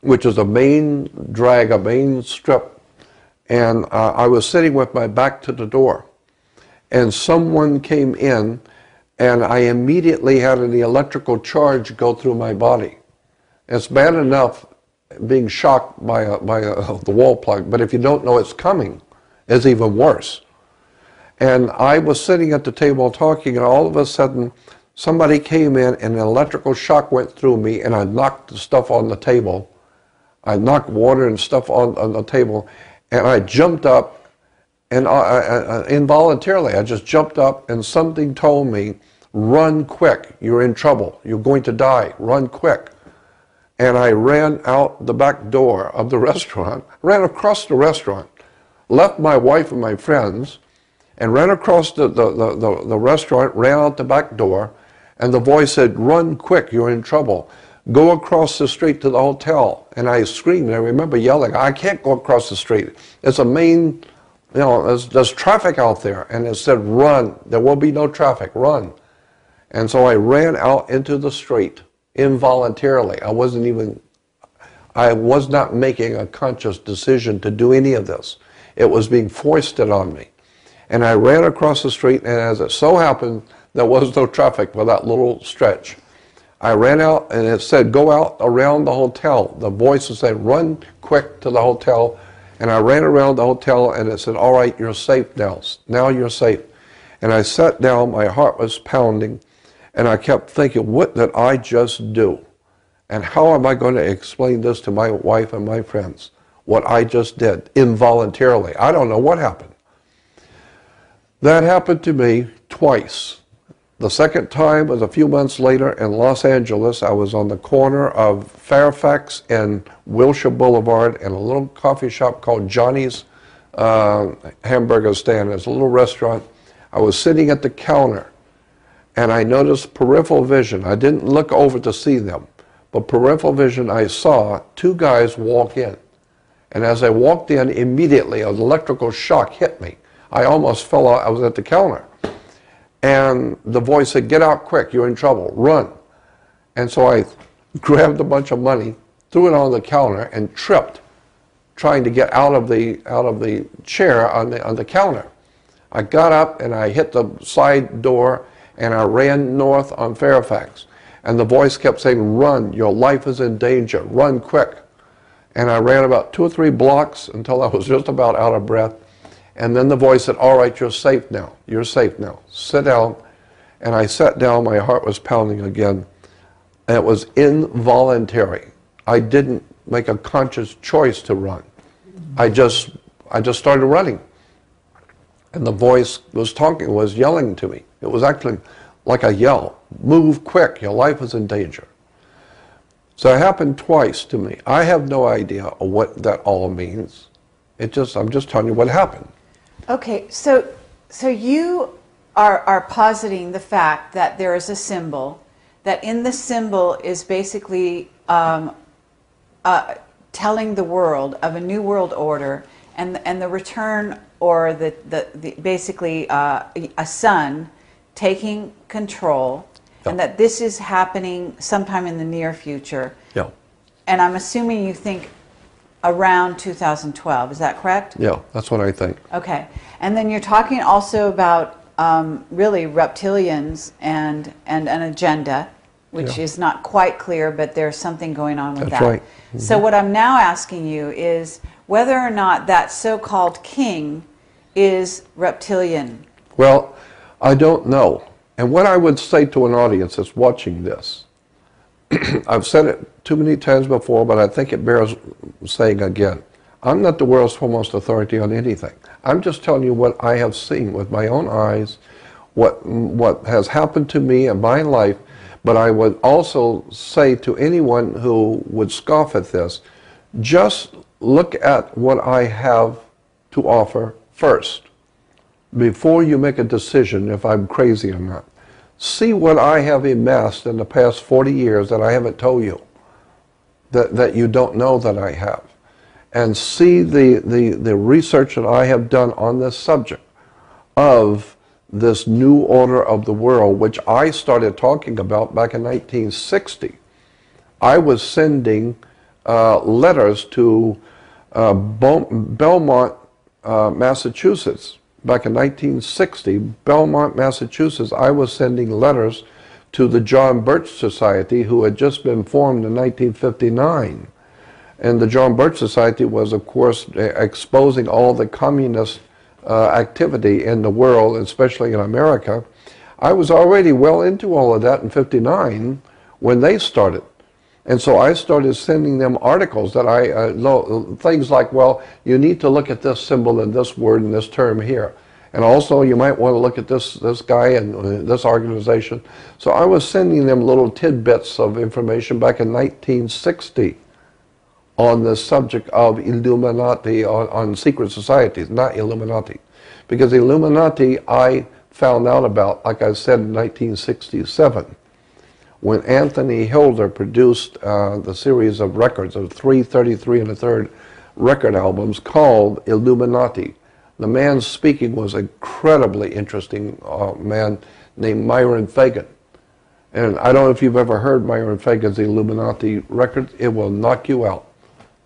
which is a main drag, a main strip, and uh, I was sitting with my back to the door, and someone came in, and I immediately had an electrical charge go through my body. It's bad enough being shocked by, a, by a, the wall plug, but if you don't know it's coming, it's even worse. And I was sitting at the table talking, and all of a sudden, somebody came in, and an electrical shock went through me, and I knocked the stuff on the table. I knocked water and stuff on, on the table, and I jumped up, and I, I, involuntarily, I just jumped up, and something told me, run quick, you're in trouble, you're going to die, run quick and I ran out the back door of the restaurant, ran across the restaurant, left my wife and my friends, and ran across the, the, the, the, the restaurant, ran out the back door, and the voice said, Run quick, you're in trouble. Go across the street to the hotel. And I screamed, I remember yelling, I can't go across the street. It's a main, you know, there's, there's traffic out there. And it said, Run. There will be no traffic, run. And so I ran out into the street involuntarily. I wasn't even, I was not making a conscious decision to do any of this. It was being foisted on me. And I ran across the street, and as it so happened, there was no traffic for that little stretch. I ran out, and it said, Go out around the hotel. The voice said, Run quick to the hotel. And I ran around the hotel, and it said, All right, you're safe now. Now you're safe. And I sat down, my heart was pounding, and I kept thinking, what did I just do? And how am I going to explain this to my wife and my friends? What I just did involuntarily. I don't know what happened. That happened to me twice. The second time was a few months later in Los Angeles. I was on the corner of Fairfax and Wilshire Boulevard in a little coffee shop called Johnny's uh, Hamburger Stand. It's a little restaurant. I was sitting at the counter and I noticed peripheral vision. I didn't look over to see them, but peripheral vision, I saw two guys walk in. And as I walked in, immediately an electrical shock hit me. I almost fell out. I was at the counter. And the voice said, Get out quick, you're in trouble, run. And so I grabbed a bunch of money, threw it on the counter, and tripped, trying to get out of the, out of the chair on the, on the counter. I got up and I hit the side door and I ran north on Fairfax. And the voice kept saying, Run, your life is in danger, run quick. And I ran about two or three blocks until I was just about out of breath. And then the voice said, All right, you're safe now. You're safe now. Sit down. And I sat down, my heart was pounding again. And it was involuntary. I didn't make a conscious choice to run. I just I just started running. And the voice was talking, was yelling to me. It was actually like a yell move quick, your life is in danger. So it happened twice to me. I have no idea what that all means. It just I'm just telling you what happened. Okay, so so you are are positing the fact that there is a symbol, that in the symbol is basically um, uh, telling the world of a new world order and and the return or the the, the basically uh, a son taking control yeah. and that this is happening sometime in the near future. Yeah. And I'm assuming you think around 2012. Is that correct? Yeah, that's what I think. Okay. And then you're talking also about um, really reptilians and, and an agenda, which yeah. is not quite clear, but there's something going on with that's that. Right. Mm-hmm. So, what I'm now asking you is whether or not that so called king is reptilian. Well, I don't know. And what I would say to an audience that's watching this, I've said it too many times before, but I think it bears saying again. I'm not the world's foremost authority on anything. I'm just telling you what I have seen with my own eyes, what, what has happened to me in my life. But I would also say to anyone who would scoff at this, just look at what I have to offer first before you make a decision if I'm crazy or not, see what I have amassed in the past 40 years that I haven't told you, that, that you don't know that I have. And see the, the, the research that I have done on this subject of this new order of the world, which I started talking about back in 1960. I was sending uh, letters to uh, Belmont, uh, Massachusetts. Back in 1960, Belmont, Massachusetts, I was sending letters to the John Birch Society, who had just been formed in 1959. And the John Birch Society was, of course, exposing all the communist uh, activity in the world, especially in America. I was already well into all of that in 59 when they started. And so I started sending them articles that I, uh, things like, well, you need to look at this symbol and this word and this term here. And also, you might want to look at this, this guy and uh, this organization. So I was sending them little tidbits of information back in 1960 on the subject of Illuminati, on, on secret societies, not Illuminati. Because Illuminati, I found out about, like I said, in 1967 when Anthony Hilder produced uh, the series of records of 333 and a third record albums called Illuminati. The man speaking was an incredibly interesting uh, man named Myron Fagan. And I don't know if you've ever heard Myron Fagan's Illuminati records. It will knock you out.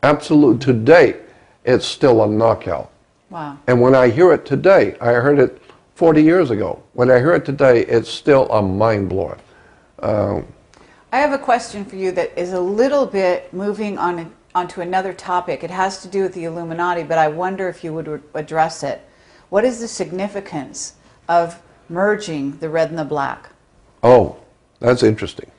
Absolute. Today, it's still a knockout. Wow. And when I hear it today, I heard it 40 years ago. When I hear it today, it's still a mind blower. I have a question for you that is a little bit moving on onto another topic. It has to do with the Illuminati, but I wonder if you would re- address it. What is the significance of merging the red and the black? Oh, that's interesting.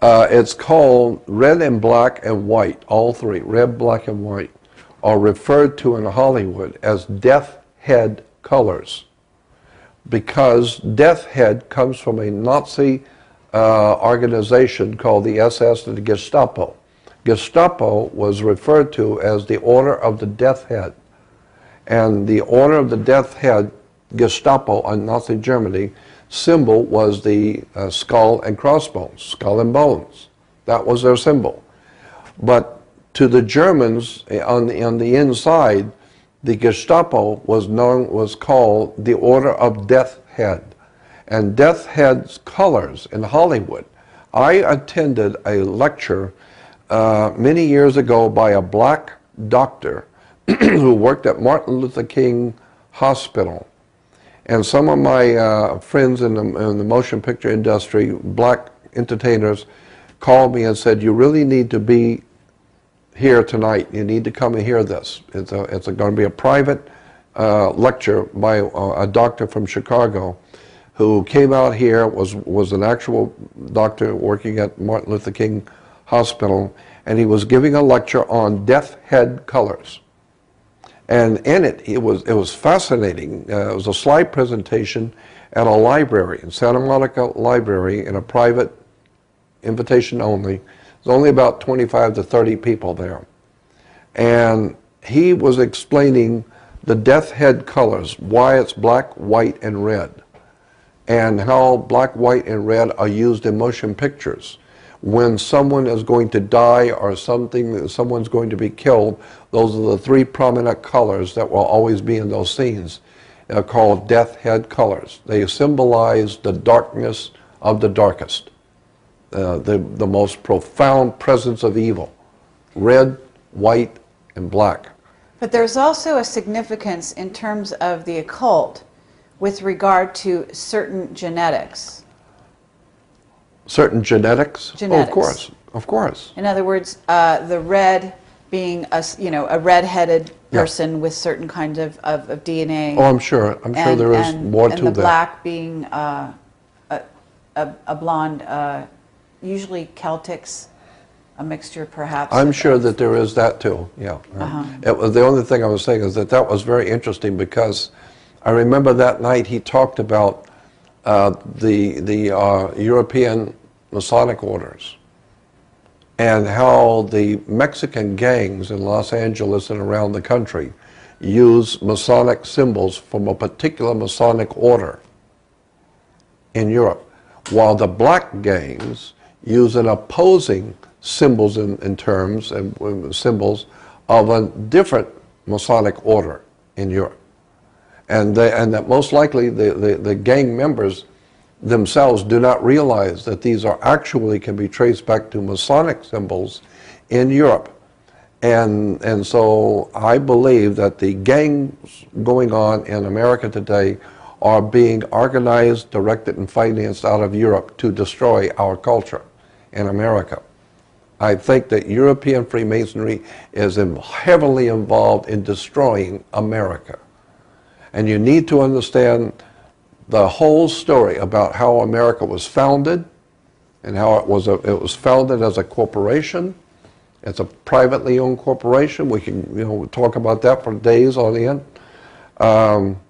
Uh, it's called red and black and white, all three, red, black, and white, are referred to in Hollywood as death head colors because death head comes from a Nazi uh, organization called the SS and the Gestapo. Gestapo was referred to as the Order of the Death Head. And the Order of the Death Head, Gestapo in Nazi Germany, symbol was the uh, skull and crossbones, skull and bones. That was their symbol. But to the Germans eh, on the, on the inside, the Gestapo was known was called the Order of Death Head, and Death Head's colors in Hollywood. I attended a lecture uh, many years ago by a black doctor who worked at Martin Luther King Hospital. And some of my uh, friends in the, in the motion picture industry, black entertainers, called me and said, You really need to be here tonight. You need to come and hear this. It's, a, it's a, going to be a private uh, lecture by uh, a doctor from Chicago who came out here, was, was an actual doctor working at Martin Luther King Hospital, and he was giving a lecture on death head colors. And in it, it was, it was fascinating. Uh, it was a slide presentation at a library, in Santa Monica Library, in a private invitation only. There's only about 25 to 30 people there. And he was explaining the death head colors, why it's black, white, and red, and how black, white, and red are used in motion pictures. When someone is going to die or something, someone's going to be killed, those are the three prominent colors that will always be in those scenes. They're called death head colors. They symbolize the darkness of the darkest uh, the, the most profound presence of evil red, white, and black. But there's also a significance in terms of the occult with regard to certain genetics. Certain genetics? Oh, of course, of course. In other words, uh, the red being a you know a red-headed Yeah. person with certain kinds of, of, of DNA. Oh, I'm sure. I'm sure and, there is and, more and to the black being uh, a, a, a blonde, uh, usually Celtics, a mixture perhaps. I'm sure that there is that too. Yeah. Uh-huh. It was, the only thing I was saying is that that was very interesting because I remember that night he talked about uh, the the uh, European Masonic orders and how the Mexican gangs in Los Angeles and around the country use Masonic symbols from a particular Masonic order in Europe, while the black gangs use an opposing symbols in, in terms and uh, symbols of a different Masonic order in Europe. And, they, and that most likely the, the, the gang members themselves do not realize that these are actually can be traced back to Masonic symbols in Europe. And, and so I believe that the gangs going on in America today are being organized, directed, and financed out of Europe to destroy our culture in America. I think that European Freemasonry is heavily involved in destroying America. And you need to understand the whole story about how America was founded and how it was, a, it was founded as a corporation. It's a privately owned corporation. We can you know, talk about that for days on end. Um,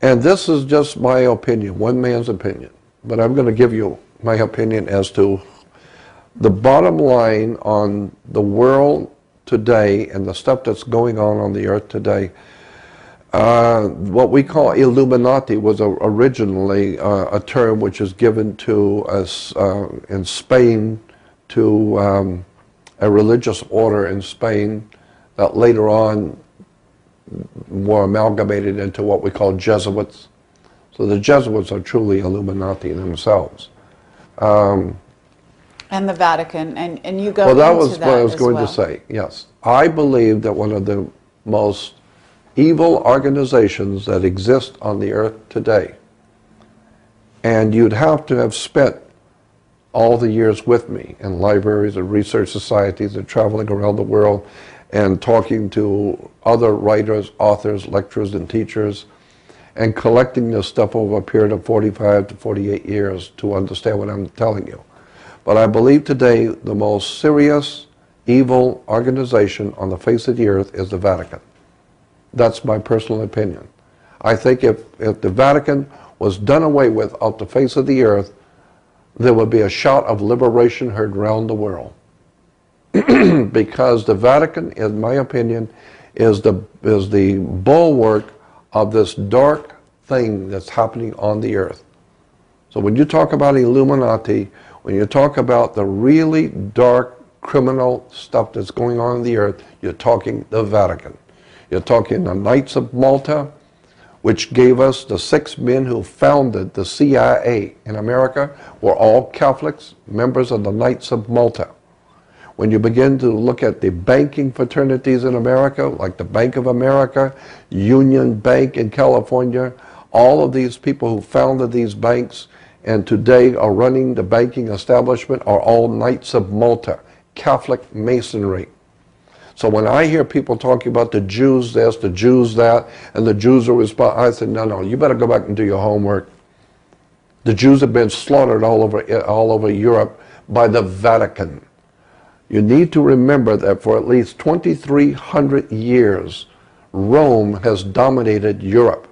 and this is just my opinion, one man's opinion. But I'm going to give you my opinion as to the bottom line on the world today and the stuff that's going on on the earth today. Uh, what we call Illuminati was a, originally uh, a term which is given to us uh, in Spain to um, a religious order in Spain that later on were amalgamated into what we call Jesuits. So the Jesuits are truly Illuminati themselves. Um, And the Vatican, and, and you go well, that was that what I was going well. to say. Yes, I believe that one of the most evil organizations that exist on the earth today, and you'd have to have spent all the years with me in libraries and research societies and traveling around the world and talking to other writers, authors, lecturers, and teachers, and collecting this stuff over a period of 45 to 48 years to understand what I'm telling you. But I believe today the most serious evil organization on the face of the earth is the Vatican. That's my personal opinion. I think if, if the Vatican was done away with off the face of the earth, there would be a shout of liberation heard round the world. because the Vatican, in my opinion, is the, is the bulwark of this dark thing that's happening on the earth. So when you talk about Illuminati, when you talk about the really dark criminal stuff that's going on in the earth, you're talking the Vatican. You're talking the Knights of Malta, which gave us the six men who founded the CIA in America, were all Catholics, members of the Knights of Malta. When you begin to look at the banking fraternities in America, like the Bank of America, Union Bank in California, all of these people who founded these banks and today are running the banking establishment are all Knights of Malta, Catholic Masonry. So when I hear people talking about the Jews this, the Jews that, and the Jews are responsible, I said, no, no, you better go back and do your homework. The Jews have been slaughtered all over, eh, all over Europe by the Vatican. You need to remember that for at least 2,300 years, Rome has dominated Europe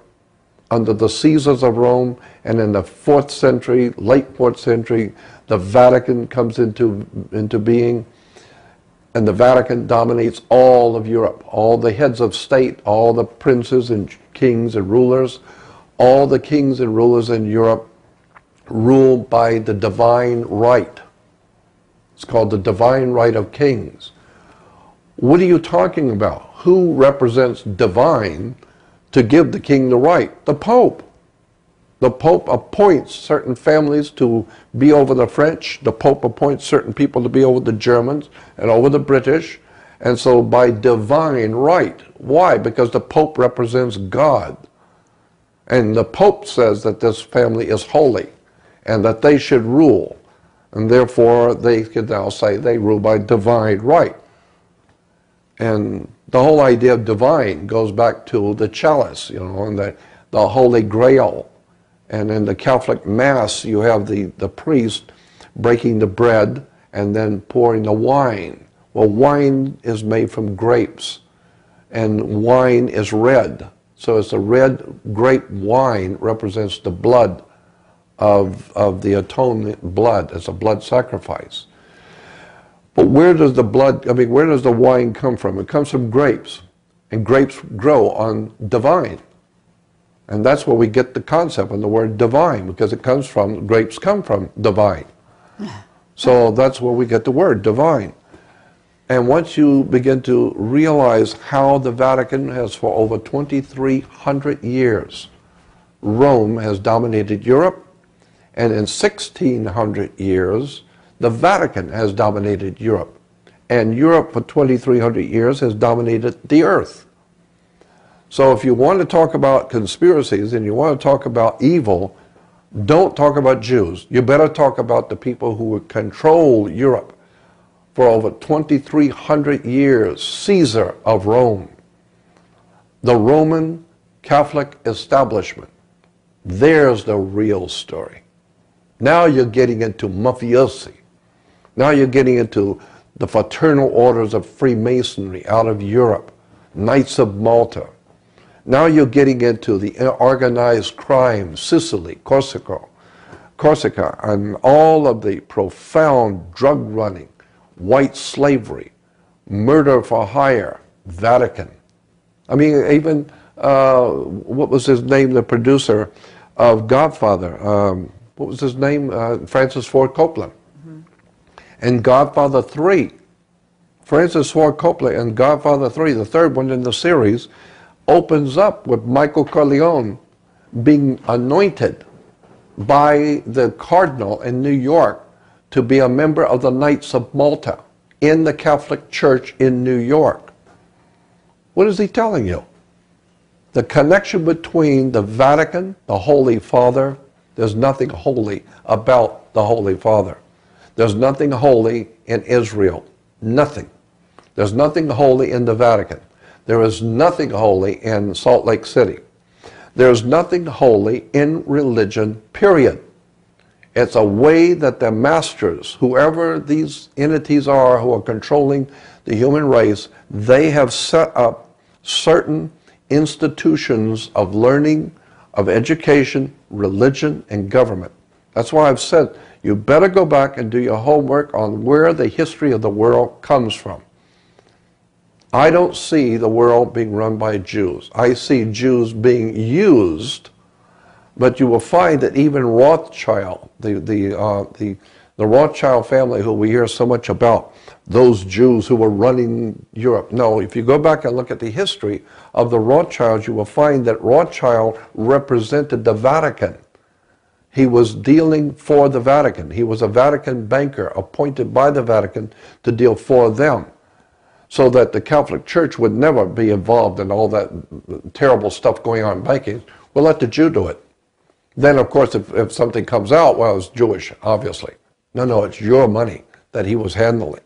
under the Caesars of Rome, and in the fourth century, late fourth century, the Vatican comes into, into being, and the Vatican dominates all of Europe. All the heads of state, all the princes and kings and rulers, all the kings and rulers in Europe rule by the divine right. It's called the divine right of kings. What are you talking about? Who represents divine to give the king the right? The Pope. The Pope appoints certain families to be over the French. The Pope appoints certain people to be over the Germans and over the British. And so by divine right. Why? Because the Pope represents God. And the Pope says that this family is holy and that they should rule. And therefore, they could now say they rule by divine right. And the whole idea of divine goes back to the chalice, you know, and the, the Holy Grail. And in the Catholic Mass, you have the, the priest breaking the bread and then pouring the wine. Well, wine is made from grapes, and wine is red. So it's a red grape wine represents the blood of, of the atonement blood. It's a blood sacrifice. But where does the blood, I mean, where does the wine come from? It comes from grapes. And grapes grow on divine. And that's where we get the concept of the word divine, because it comes from, grapes come from divine. So that's where we get the word divine. And once you begin to realize how the Vatican has, for over 2,300 years, Rome has dominated Europe, and in 1,600 years, the Vatican has dominated Europe. and Europe for 2,300 years has dominated the earth. So if you want to talk about conspiracies and you want to talk about evil, don't talk about Jews. You better talk about the people who would control Europe for over 2,300 years, Caesar of Rome, the Roman Catholic establishment. There's the real story. Now you're getting into mafiosi. Now you're getting into the fraternal orders of Freemasonry out of Europe, Knights of Malta. Now you're getting into the organized crime, Sicily, Corsica, Corsica, and all of the profound drug running, white slavery, murder for hire, Vatican. I mean, even uh, what was his name, the producer of Godfather? Um, what was his name? Uh, Francis Ford Coppola. And Godfather 3. Francis Ford Coppola and Godfather 3, the third one in the series, opens up with Michael Corleone being anointed by the cardinal in New York to be a member of the Knights of Malta in the Catholic Church in New York. What is he telling you? The connection between the Vatican, the Holy Father, there's nothing holy about the Holy Father. There's nothing holy in Israel. Nothing. There's nothing holy in the Vatican. There is nothing holy in Salt Lake City. There's nothing holy in religion, period. It's a way that the masters, whoever these entities are who are controlling the human race, they have set up certain institutions of learning, of education, religion, and government. That's why I've said you better go back and do your homework on where the history of the world comes from. I don't see the world being run by Jews. I see Jews being used, but you will find that even Rothschild, the, the, uh, the, the Rothschild family who we hear so much about, those Jews who were running Europe. No, if you go back and look at the history of the Rothschilds, you will find that Rothschild represented the Vatican. He was dealing for the Vatican. He was a Vatican banker appointed by the Vatican to deal for them so that the Catholic Church would never be involved in all that terrible stuff going on in banking. We'll let the Jew do it. Then, of course, if, if something comes out, well, it's Jewish, obviously. No, no, it's your money that he was handling.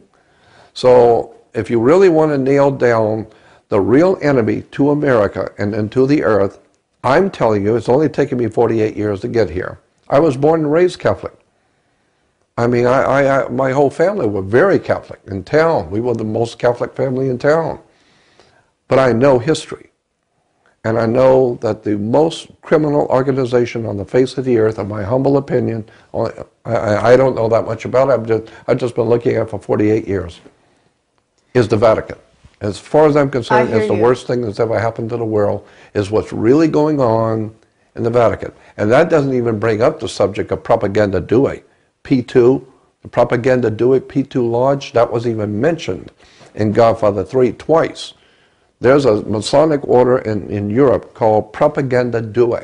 So if you really want to nail down the real enemy to America and, and to the earth, I'm telling you, it's only taken me 48 years to get here. I was born and raised Catholic. I mean, I, I, I, my whole family were very Catholic in town. We were the most Catholic family in town. But I know history. And I know that the most criminal organization on the face of the earth, in my humble opinion, uh, I, I don't know that much about it, I've just, I've just been looking at it for 48 years, is the Vatican. As far as I'm concerned, it's the you. worst thing that's ever happened to the world, is what's really going on in the Vatican. And that doesn't even bring up the subject of propaganda due. P2, the Propaganda Due P2 Lodge, that was even mentioned in Godfather 3 twice. There's a Masonic order in, in Europe called Propaganda Due.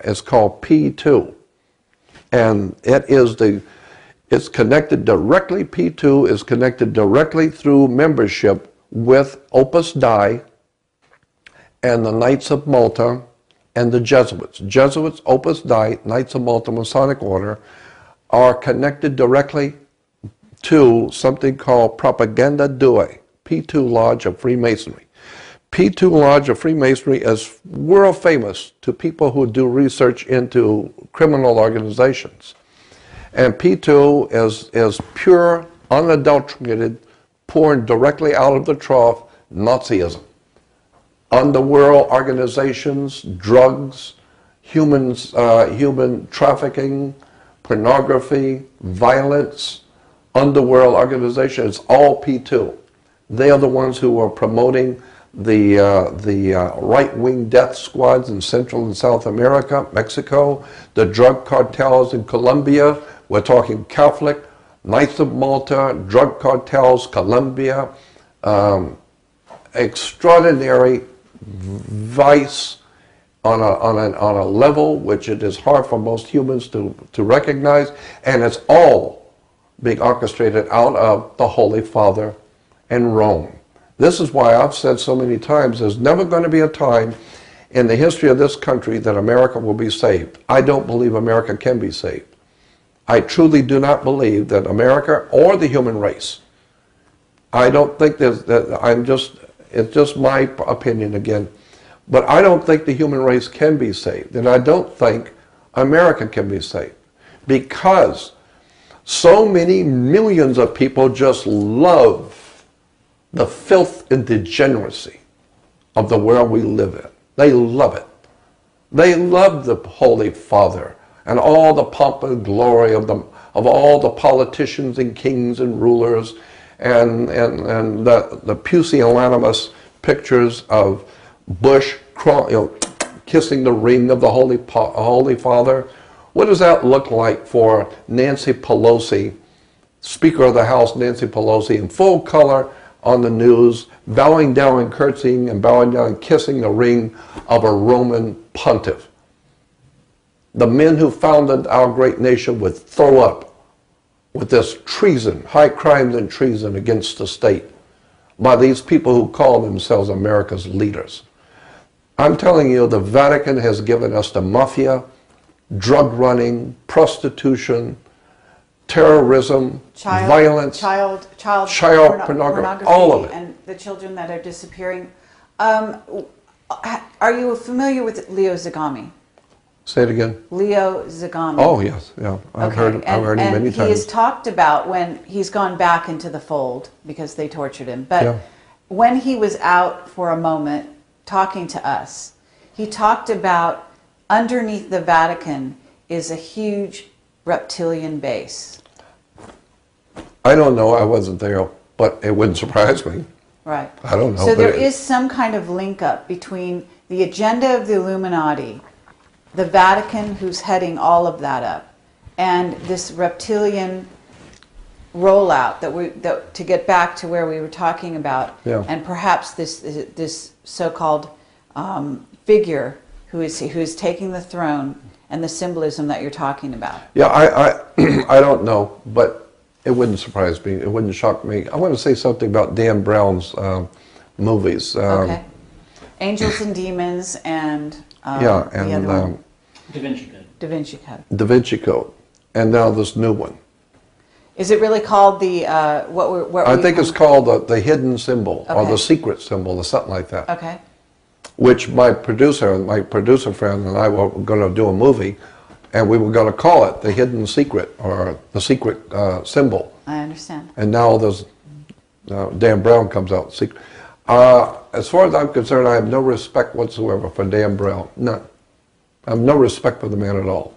It's called P2. And it is the, it's connected directly, P2 is connected directly through membership with Opus Dei and the Knights of Malta and the Jesuits. Jesuits, Opus Dei, Knights of Malta Masonic Order, are connected directly to something called Propaganda Due, P2 Lodge of Freemasonry. P2 Lodge of Freemasonry is world famous to people who do research into criminal organizations. And P2 is, is pure, unadulterated, pouring directly out of the trough Nazism. Underworld organizations, drugs, humans, uh, human trafficking, pornography, violence, underworld organization, it's all P2. They are the ones who are promoting the, uh, the uh, right-wing death squads in Central and South America, Mexico, the drug cartels in Colombia, we're talking Catholic, Knights of Malta, drug cartels, Colombia, um, extraordinary vice on a, on, a, on a level which it is hard for most humans to, to recognize, and it's all being orchestrated out of the Holy Father and Rome. This is why I've said so many times there's never going to be a time in the history of this country that America will be saved. I don't believe America can be saved. I truly do not believe that America or the human race. I don't think there's that I'm just it's just my opinion again. But I don't think the human race can be saved. And I don't think America can be saved. Because so many millions of people just love the filth and degeneracy of the world we live in. They love it. They love the Holy Father and all the pomp and glory of them of all the politicians and kings and rulers and, and, and the, the pusillanimous pictures of Bush you know, kissing the ring of the Holy, Holy Father. What does that look like for Nancy Pelosi, Speaker of the House Nancy Pelosi, in full color on the news, bowing down and curtsying and bowing down and kissing the ring of a Roman pontiff? The men who founded our great nation would throw up with this treason, high crimes and treason against the state by these people who call themselves America's leaders. I'm telling you, the Vatican has given us the mafia, drug running, prostitution, terrorism, child, violence, child, child, child porno- pornography, all of it. and the children that are disappearing. Um, are you familiar with Leo Zagami? Say it again. Leo Zagami. Oh yes, yeah. I've Okay, heard. I've and- heard him many And he times. talked about when he's gone back into the fold because they tortured him. But Yeah. when he was out for a moment talking to us, he talked about underneath the Vatican is a huge reptilian base. I don't know. I wasn't there, but it wouldn't surprise me. Right. I don't know, So there is some kind of link up between the agenda of the Illuminati, the Vatican, who's heading all of that up, and this reptilian rollout that we that to get back to where we were talking about, Yeah. and perhaps this this so-called um, figure who is who is taking the throne and the symbolism that you're talking about. Yeah, I, I, I don't know, but it wouldn't surprise me. It wouldn't shock me. I want to say something about Dan Brown's um, movies. Um, Okay. Angels and demons and um, Yeah, the and other one, um, Da Vinci Code. Da Vinci Code. Da Vinci Code, and now this new one. Is it really called the uh, what? We're, what I think it's called the, the hidden symbol or Okay. the secret symbol or something like that. Okay. Which my producer, and my producer friend, and I were going to do a movie, and we were going to call it the hidden secret or the secret uh, symbol. I understand. and now there's uh, Dan Brown comes out. Secret. Uh, as far as I'm concerned, I have no respect whatsoever for Dan Brown. None. I have no respect for the man at all.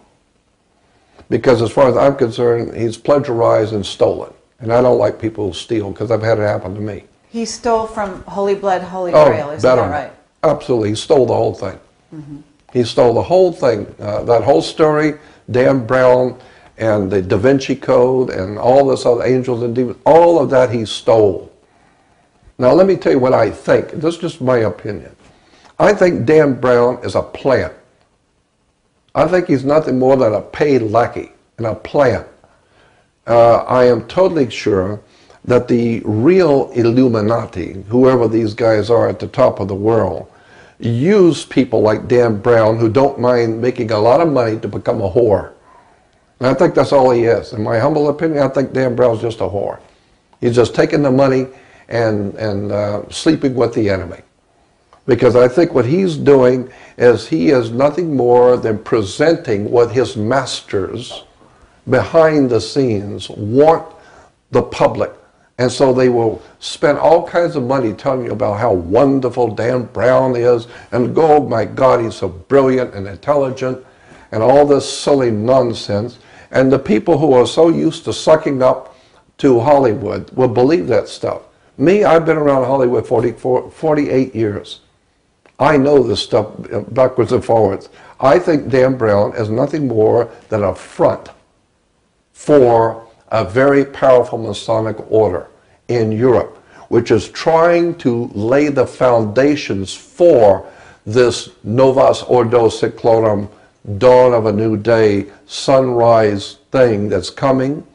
Because as far as I'm concerned, he's plagiarized and stolen. And I don't like people who steal because I've had it happen to me. He stole from Holy Blood, Holy Grail. Isn't that right? Absolutely. He stole the whole thing. He stole the whole thing. Uh, that whole story, Dan Brown and the Da Vinci Code and all this other angels and demons, all of that he stole. Now, let me tell you what I think. This is just my opinion. I think Dan Brown is a plant. I think he's nothing more than a paid lackey and a player. Uh, I am totally sure that the real Illuminati, whoever these guys are at the top of the world, use people like Dan Brown who don't mind making a lot of money to become a whore. And I think that's all he is. In my humble opinion, I think Dan Brown's just a whore. He's just taking the money and, and uh, sleeping with the enemy. Because I think what he's doing is he is nothing more than presenting what his masters behind the scenes want the public. And so they will spend all kinds of money telling you about how wonderful Dan Brown is and go, oh my God, he's so brilliant and intelligent and all this silly nonsense. And the people who are so used to sucking up to Hollywood will believe that stuff. Me, I've been around Hollywood 44, 48 years. I know this stuff uh, backwards and forwards. I think Dan Brown is nothing more than a front for a very powerful Masonic order in Europe, which is trying to lay the foundations for this Novus Ordo Seclorum, dawn of a new day, sunrise thing that's coming.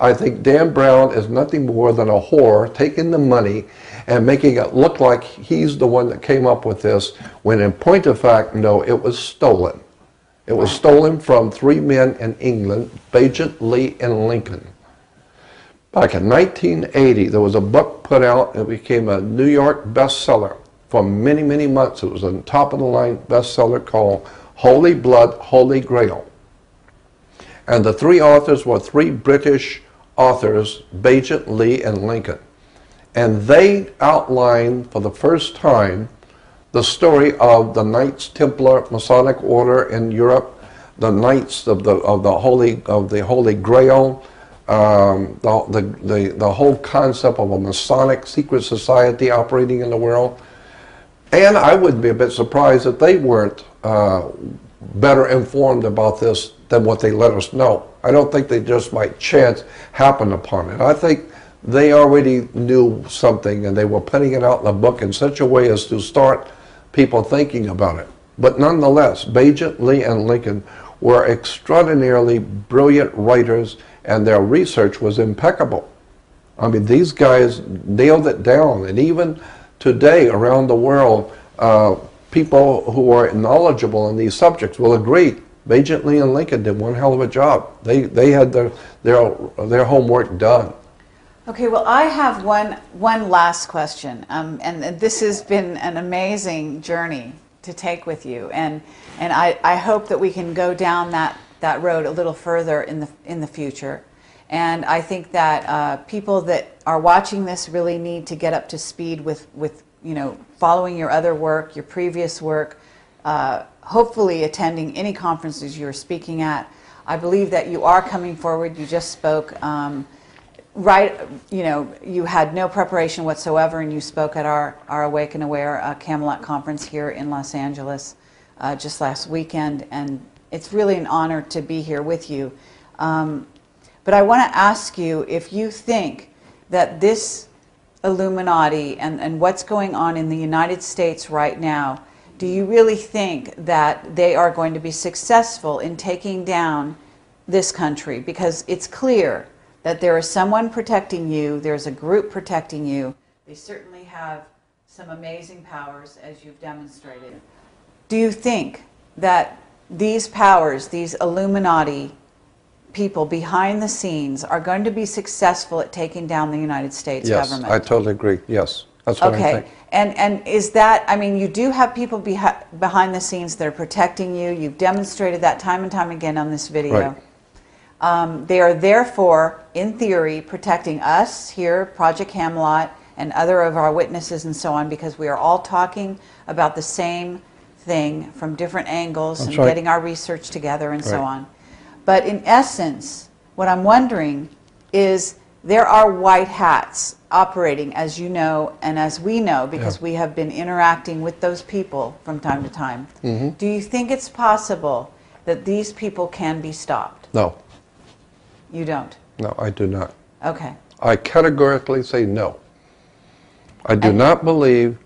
I think Dan Brown is nothing more than a whore taking the money and making it look like he's the one that came up with this, when in point of fact, no, it was stolen. It was stolen from three men in England, Baigent, Lee, and Lincoln. Back in 1980, there was a book put out. It became a New York bestseller. For many, many months, it was a top of the line bestseller called Holy Blood, Holy Grail. And the three authors were three British authors, Baigent, Lee, and Lincoln. And they outline for the first time the story of the Knights Templar Masonic Order in Europe, the Knights of the, of the Holy, of the Holy Grail, um, the, the, the, the whole concept of a Masonic secret society operating in the world. And I wouldn't be a bit surprised if they weren't uh, better informed about this than what they let us know. I don't think they just might chance happen upon it. I think they already knew something and they were putting it out in the book in such a way as to start people thinking about it. But nonetheless, Baigent, Lee, and Lincoln were extraordinarily brilliant writers and their research was impeccable. I mean, these guys nailed it down. And even today around the world, uh, people who are knowledgeable in these subjects will agree Baigent Lee and Lincoln did one hell of a job. They, they had their, their, their homework done. Okay, well, I have one, one last question. Um, and this has been an amazing journey to take with you. And, and I, I hope that we can go down that, that road a little further in the, in the future. And I think that uh, people that are watching this really need to get up to speed with, with you know, following your other work, your previous work, uh, hopefully attending any conferences you're speaking at. I believe that you are coming forward. You just spoke. Um, right, you know, you had no preparation whatsoever, and you spoke at our, our Awake and Aware uh, Camelot conference here in Los Angeles uh, just last weekend, and it's really an honor to be here with you. Um, but I want to ask you if you think that this Illuminati and, and what's going on in the United States right now do you really think that they are going to be successful in taking down this country? Because it's clear that there is someone protecting you, there's a group protecting you. They certainly have some amazing powers, as you've demonstrated. Do you think that these powers, these Illuminati people behind the scenes, are going to be successful at taking down the United States yes, government? I totally agree. Yes, that's what okay. I think. And, and is that, I mean, you do have people behi- behind the scenes that are protecting you. You've demonstrated that time and time again on this video. Right. Um, they are therefore, in theory, protecting us here, Project Camelot, and other of our witnesses and so on, because we are all talking about the same thing from different angles That's and right. getting our research together and so on. But in essence, what I'm wondering is there are white hats operating, as you know, and as we know, because Yeah. we have been interacting with those people from time to time. Mm-hmm. Do you think it's possible that these people can be stopped? No, You don't? no, I do not. Okay. I categorically say no. I do And- not believe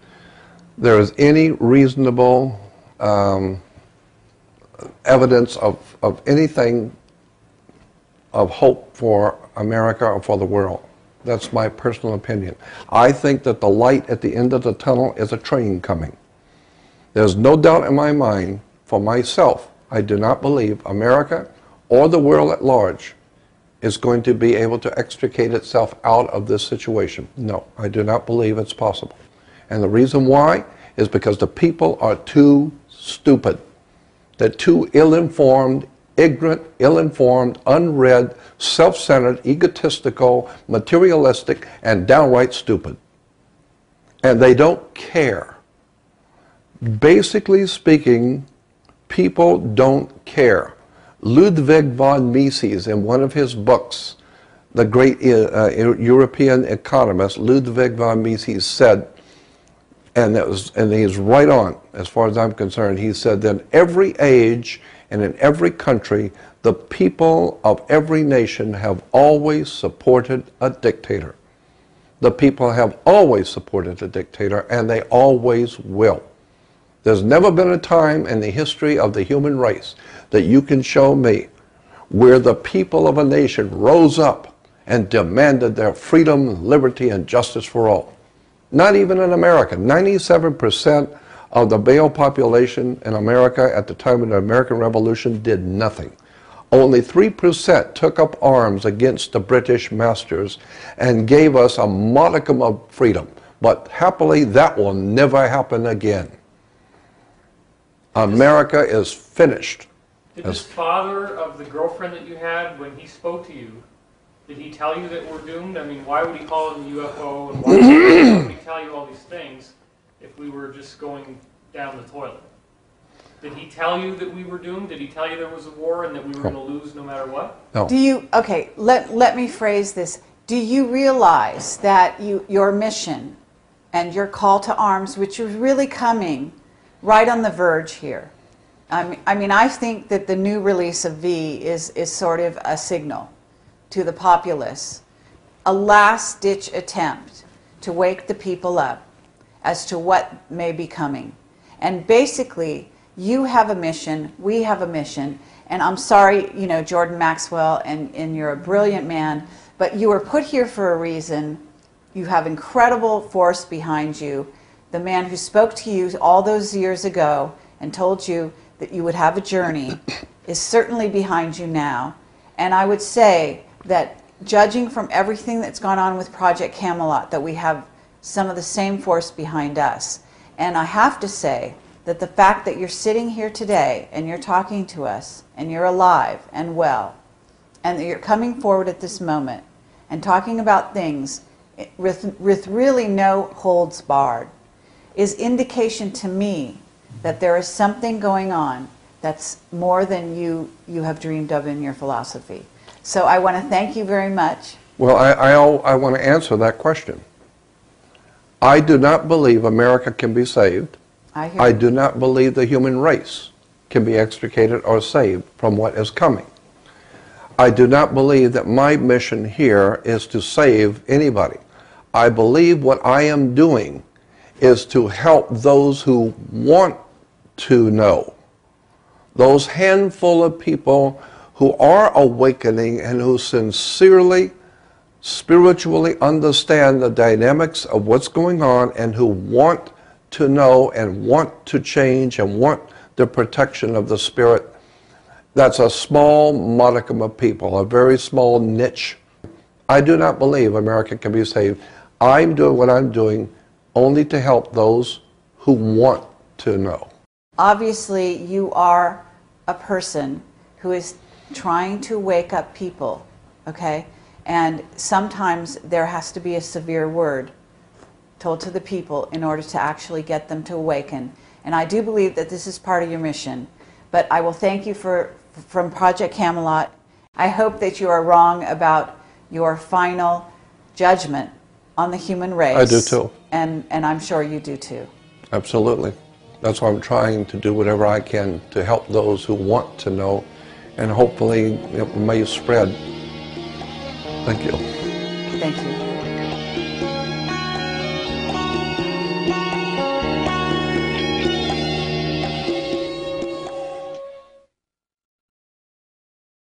there is any reasonable um, evidence of, of anything of hope for America or for the world. That's my personal opinion. I think that the light at the end of the tunnel is a train coming. There's no doubt in my mind, for myself, I do not believe America or the world at large is going to be able to extricate itself out of this situation. No, I do not believe it's possible. And the reason why is because the people are too stupid. They're too ill-informed, ignorant, ill-informed, unread, self-centered, egotistical, materialistic, and downright stupid. And they don't care. Basically speaking, people don't care. Ludwig von Mises, in one of his books, the great uh, European economist Ludwig von Mises said, and that was, and he's right on as far as I'm concerned. He said that in every age and in every country, the people of every nation have always supported a dictator. The people have always supported a dictator, and they always will. There's never been a time in the history of the human race that you can show me where the people of a nation rose up and demanded their freedom, liberty, and justice for all. Not even in America. 97% of the male population in America at the time of the American Revolution did nothing. Only 3% took up arms against the British masters and gave us a modicum of freedom. But happily, that will never happen again. America is finished. Did this father of the girlfriend that you had, when he spoke to you, did he tell you that we're doomed? I mean, why would he call it a UFO and why would he tell you all these things if we were just going down the toilet? Did he tell you that we were doomed? Did he tell you there was a war and that we were going to lose no matter what? No. Do you, okay, let, let me phrase this. Do you realize that you, your mission and your call to arms, which is really coming right on the verge here? I mean, I think that the new release of V is, is sort of a signal to the populace, a last ditch attempt to wake the people up as to what may be coming. And basically, you have a mission, we have a mission, and I'm sorry, you know, Jordan Maxwell, and, and you're a brilliant man, but you were put here for a reason. You have incredible force behind you. The man who spoke to you all those years ago and told you that you would have a journey is certainly behind you now. And I would say that judging from everything that's gone on with Project Camelot, that we have some of the same force behind us. And I have to say that the fact that you're sitting here today and you're talking to us and you're alive and well, and that you're coming forward at this moment and talking about things with, with really no holds barred is indication to me that there is something going on that's more than you, you have dreamed of in your philosophy. So I want to thank you very much. Well, I, I, I want to answer that question. I do not believe America can be saved. I hear I do not believe the human race can be extricated or saved from what is coming. I do not believe that my mission here is to save anybody. I believe what I am doing is to help those who want to know. Those handful of people who are awakening and who sincerely, spiritually understand the dynamics of what's going on and who want to know and want to change and want the protection of the spirit. That's a small modicum of people, a very small niche. I do not believe America can be saved. I'm doing what I'm doing only to help those who want to know. Obviously, you are a person who is trying to wake up people, okay? And sometimes there has to be a severe word told to the people in order to actually get them to awaken. And I do believe that this is part of your mission. But I will thank you for from Project Camelot. I hope that you are wrong about your final judgment on the human race. I do too. And and I'm sure you do too. Absolutely. That's why I'm trying to do whatever I can to help those who want to know, and hopefully it may spread. Thank you. Thank you.